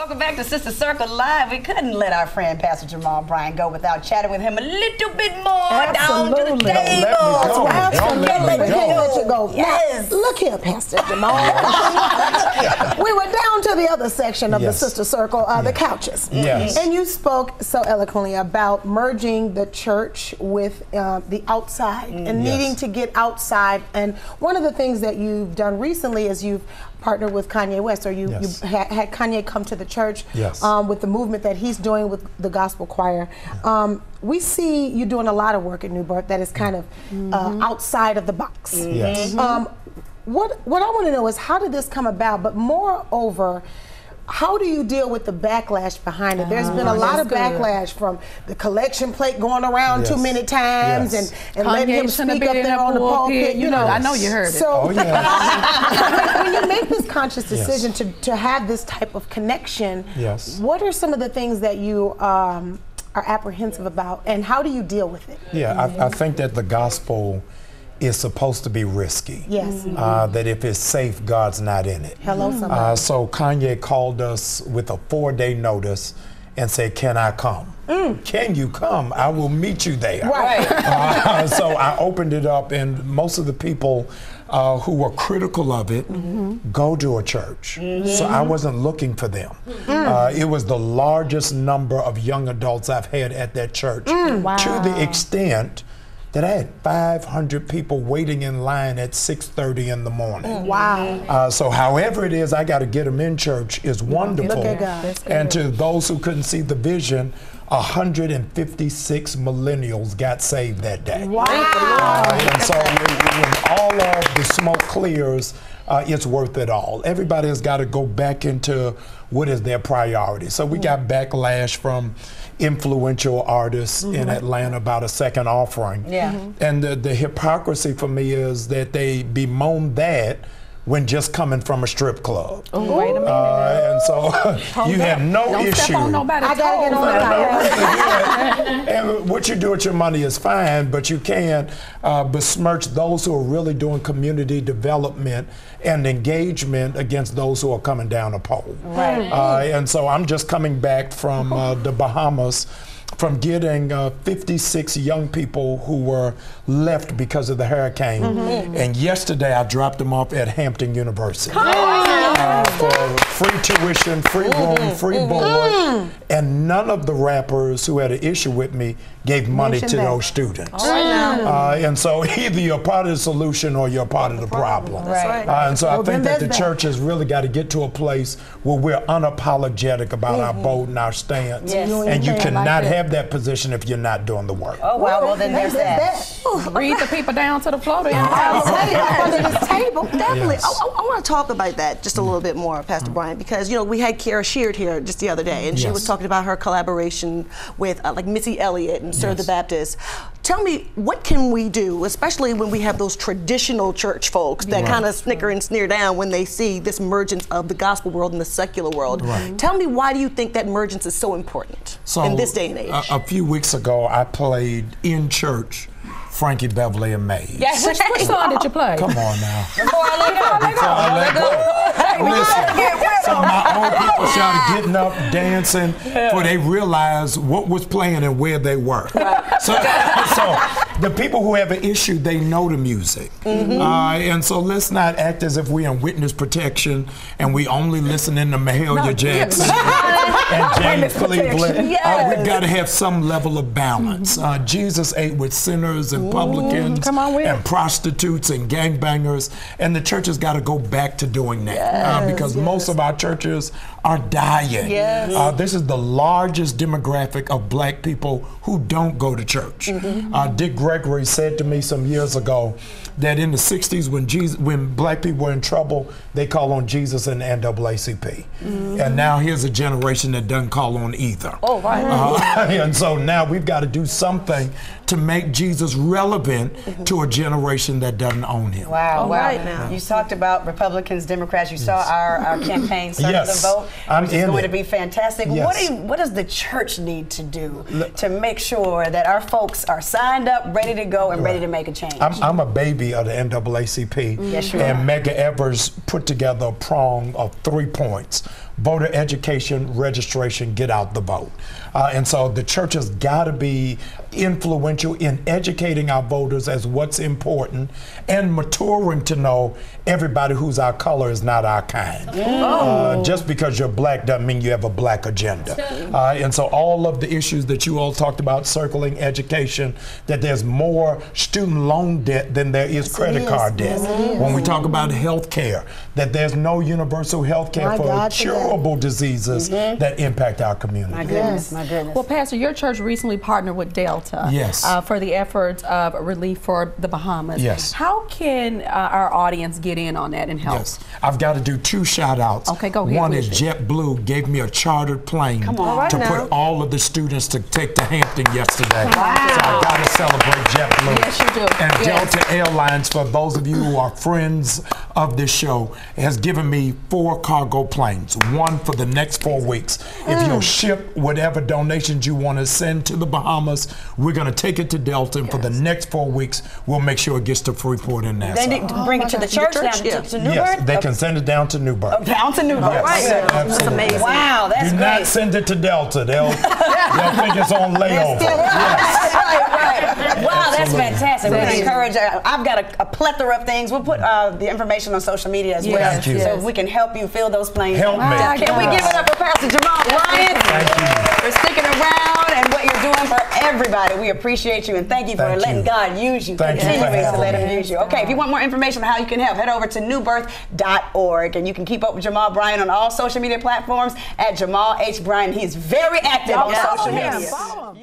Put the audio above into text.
Welcome back to Sister Circle Live. We couldn't let our friend Pastor Jamal Bryant go without chatting with him a little bit more down to the table. Don't let me go. Don't let me Let go. go. Let you go. Yes. Now, look here, Pastor Jamal. we were down to the other section of Yes. the sister circle, uh, the couches. Yes. And you spoke so eloquently about merging the church with uh, the outside and Yes. needing to get outside. And one of the things that you've done recently is you've partnered with Kanye West, or you, Yes. you ha- had Kanye come to the church Yes. um, with the movement that he's doing with the gospel choir. Um, we see you doing a lot of work at New Birth that is kind of uh, outside of the box. Yes. Um, what what I want to know is how did this come about? But moreover, how do you deal with the backlash behind it? There's been a lot of backlash from the collection plate going around too many times Yes. and, and letting him Kanye speak up there on the pulpit. pulpit. You know, I know you heard it. So Oh, yeah. when you make this conscious decision to, to have this type of connection, Yes. what are some of the things that you um, are apprehensive about, and how do you deal with it? Yeah, I, I think that the gospel is supposed to be risky. Yes. Uh, that if it's safe, God's not in it. Hello, somebody. Uh, so Kanye called us with a four day notice and said, Can I come? Can you come? I will meet you there. Mm. Right. Uh, so I opened it up, and most of the people uh, who were critical of it Mm-hmm. go to a church. So I wasn't looking for them. Mm. Uh, it was the largest number of young adults I've had at that church Mm. to the extent that I had 500 people waiting in line at 6:30 in the morning. Wow. Uh, so, however it is, I got to get them in church is wonderful. Look at God. And to those who couldn't see the vision, 156 millennials got saved that day. Wow. Uh, and so, when, when all of the smoke clears, uh, it's worth it all. Everybody has got to go back into what is their priority. So we got backlash from influential artists in Atlanta about a second offering. Yeah. Mhm. And the, the hypocrisy for me is that they bemoan that when just coming from a strip club. Oh, wait a minute. Uh, and so you have no Don't issue. step on nobody's I gotta get toes. on that. and what you do with your money is fine, but you can't uh, besmirch those who are really doing community development and engagement against those who are coming down a pole. Right. Uh, and so I'm just coming back from uh, the Bahamas from getting uh, 56 young people who were left because of the hurricane. And yesterday I dropped them off at Hampton University uh, for free tuition, free room, free board. And none of the rappers who had an issue with me gave money to those students. Uh, and so either you're part of the solution or you're part of the problem. Right. Uh, and so I think that the church has really got to get to a place where we're unapologetic about our vote and our stance. And you cannot that. Have that position if you're not doing the work. Oh, wow. Well, then there's that. Read the people down to the floor. Then. under this table. Definitely. Yes. I, want to talk about that just a little bit more, Pastor Bryant, because you know we had Kierra Sheard here just the other day, and she was talking about her collaboration with uh, like Missy Elliott and Sir the Yes. Baptist. Tell me, what can we do, especially when we have those traditional church folks that kind of snicker and sneer down when they see this mergence of the gospel world and the secular world? Right. Mm-hmm. Tell me, why do you think that mergence is so important in this day and age? A, a few weeks ago, I played in church Frankie Beverly and Maze. Yes. Which, which song did you play? Come on now. Before I let go. Before I let go. Listen, so my old people started getting up, dancing, before they realized what was playing and where they were. So, so the people who have an issue, they know the music. Uh, and so let's not act as if we're in witness protection and we only listening to Mahalia Jackson and James Cleveland. Uh, we've got to have some level of balance. Uh, Jesus ate with sinners and publicans on and prostitutes and gangbangers, and the church has got to go back to doing that uh, because most of our churches are dying. Yes. Uh, this is the largest demographic of black people who don't go to church. Mm-hmm. Uh, Dick Gregory said to me some years ago that in the 60s, when Jesus, when black people were in trouble, they call on Jesus and the NAACP. And now here's a generation that doesn't call on either. Mm-hmm. Oh, right. Uh, and so now we've got to do something to make Jesus relevant Mm-hmm. to a generation that doesn't own him. Wow, wow. right now. You talked about Republicans, Democrats. You saw our, our campaign, Serve Yes. the Vote. I'm which is in going it. to be fantastic. Yes. What, do you, what does the church need to do to make sure that our folks are signed up, ready to go, and ready to make a change? I'm, I'm a baby of the NAACP. Yes, and. Medgar Evers put together a prong of three points voter education, registration, get out the vote. Uh, and so the church has got to be influential in educating our voters as what's important and maturing to know everybody who's our color is not our kind. Uh, just because you're black doesn't mean you have a black agenda. Uh, and so all of the issues that you all talked about circling education, that there's more student loan debt than there is credit is. card debt. Yes. When we talk about health care, that there's no universal health care for God, today. curable diseases that impact our community. my goodness, my goodness. Well, Pastor, your church recently partnered with Delta Yes. uh, for the efforts of relief for the Bahamas. Yes. How can uh, our audience get in on that and help? Yes, I've got to do two shout outs. Okay, go ahead One is it. JetBlue gave me a chartered plane Come on. To now. put all of the students to take to Hampton yesterday. So I got to celebrate JetBlue. Yes, you do. And Yes. Delta Airlines, for those of you who are friends of this show, has given me four cargo planes, one for the next four weeks. If Mm. you'll ship whatever donations you want to send to the Bahamas, we're going to take it to Delta, and for the next four weeks, we'll make sure it gets to Freeport and Nassau. they need to bring it to the church, church, down yeah. to, to New Birth? Yes, they can send it down to New Birth. Down to New Birth. Yes, Right. absolutely. That's amazing. Wow, that's Do great. not send it to Delta. They'll, they'll think it's on layover. Yes. right, right. Wow, that's fantastic. We're going to encourage, uh, I've got a, a plethora of things. We'll put uh, the information on social media as well. Thank you. So we can help you fill those planes. Help me. Can we give it up for Pastor Jamal Bryant? Thank you. For sticking around and what you're doing for everybody. We appreciate you and thank you for Thank letting you. God use you. Thank you for to having let me. him use you. Okay, if you want more information on how you can help, head over to newbirth.org and you can keep up with Jamal Bryant on all social media platforms at Jamal H. Bryant. He's very active on Follow social him. media. Follow him.